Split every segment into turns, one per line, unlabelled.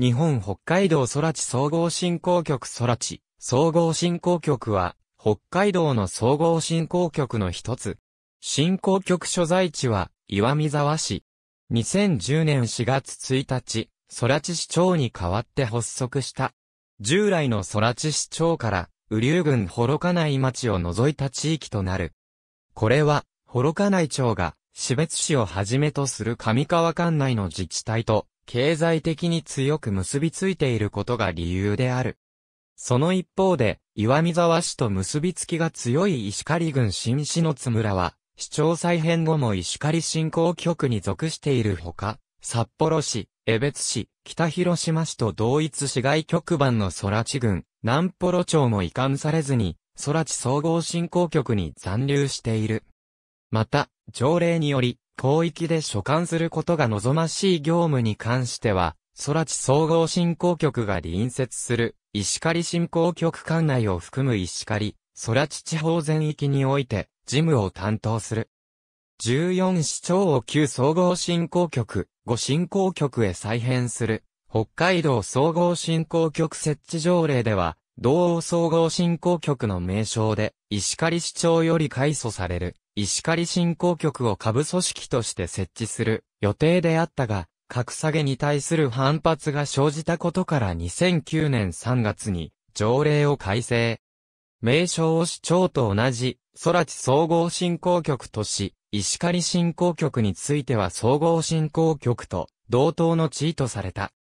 日本北海道空知総合振興局空知総合振興局は、北海道の総合振興局の一つ。振興局所在地は、岩見沢市。2010年4月1日、空知市長に代わって発足した。従来の空知市長から、雨竜郡幌加内町を除いた地域となる。これは、幌加内町が、死別市をはじめとする上川管内の自治体と、経済的に強く結びついていることが理由である。その一方で、岩見沢市と結びつきが強い石狩郡新市の津村は、市長再編後も石狩振興局に属しているほか、札幌市、江別市、北広島市と同一市街局番の空地郡、南幌町も移管されずに、空地総合振興局に残留している。また、条例により、広域で所管することが望ましい業務に関しては、空地総合振興局が隣接する、石狩振興局管内を含む石狩、空地地方全域において、事務を担当する。14市町を旧総合振興局、5振興局へ再編する、北海道総合振興局設置条例では、同総合振興局の名称で、石狩市長より改祖される、石狩振興局を下部組織として設置する予定であったが、格下げに対する反発が生じたことから2009年3月に条例を改正。名称を市長と同じ、空地総合振興局とし、石狩振興局については総合振興局と同等の地位とされた。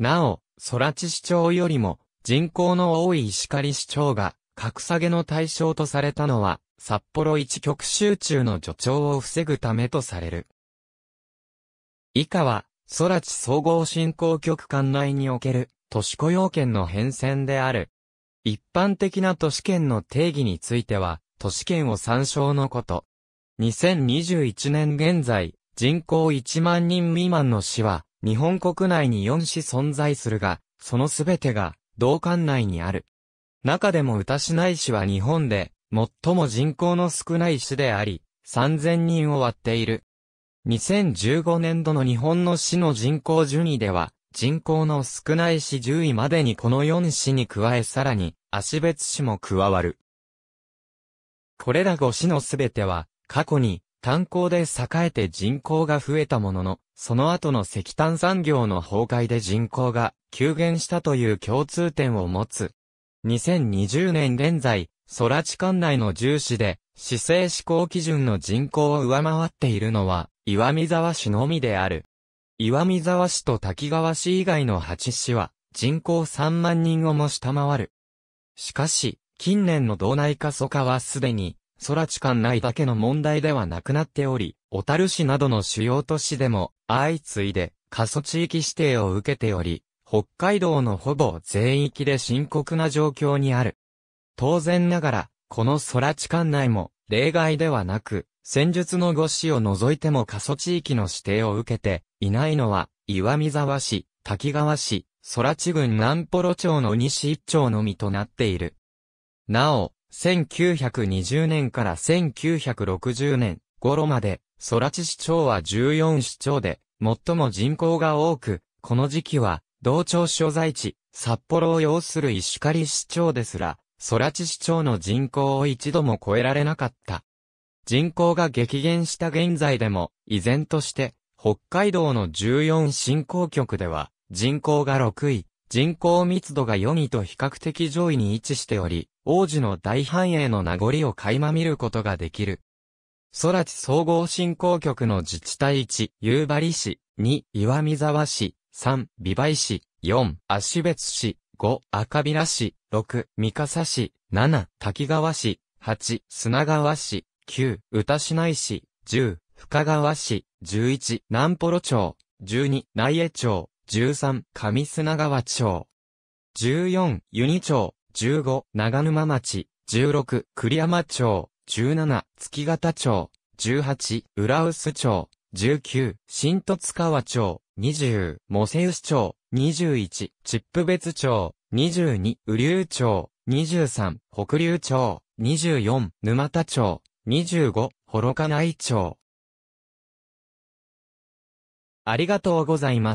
なお、空地市長よりも人口の多い石狩市長が格下げの対象とされたのは札幌一極集中の助長を防ぐためとされる。以下は、空地総合振興局管内における都市雇用権の変遷である。一般的な都市圏の定義については、都市圏を参照のこと。2021年現在、人口1万人未満の市は、日本国内に4市存在するが、そのすべてが、同管内にある。中でも歌市内市は日本で、最も人口の少ない市であり、3000人を割っている。2015年度の日本の市の人口順位では、人口の少ない市10位までにこの4市に加えさらに、足別市も加わる。これら5市のすべては、過去に炭鉱で栄えて人口が増えたものの、その後の石炭産業の崩壊で人口が急減したという共通点を持つ。2020年現在、空地管内の重視で、市政施行基準の人口を上回っているのは、岩見沢市のみである。岩見沢市と滝川市以外の8市は、人口3万人をも下回る。しかし、近年の道内過疎化はすでに、空地管内だけの問題ではなくなっており、小樽市などの主要都市でも、相次いで、過疎地域指定を受けており、北海道のほぼ全域で深刻な状況にある。当然ながら、この空地管内も例外ではなく、戦術の5市を除いても過疎地域の指定を受けていないのは、岩見沢市、滝川市、空地郡南幌町の西一町のみとなっている。なお、1920年から1960年頃まで、空地市町は14市町で、最も人口が多く、この時期は、同町所在地、札幌を要する石狩市町ですら、空知市町の人口を一度も超えられなかった。人口が激減した現在でも、依然として、北海道の14振興局では、人口が6位、人口密度が4位と比較的上位に位置しており、王子の大繁栄の名残を垣間見ることができる。空知総合振興局の自治体1、夕張市、2、岩見沢市、3、美唄市、4、足別市、5、赤平市、6、三笠市、7、滝川市、8、砂川市、9、歌市内市、10、深川市、11、南幌町、12、内江町、13、上砂川町、14、ユニ町、15、長沼町、16、栗山町、17、月形町、18、浦臼町、19、新十津川町、20、モセウス町、21、チップ別町、22、雨竜町、23、北竜町、24、沼田町、25、幌加内町。ありがとうございます。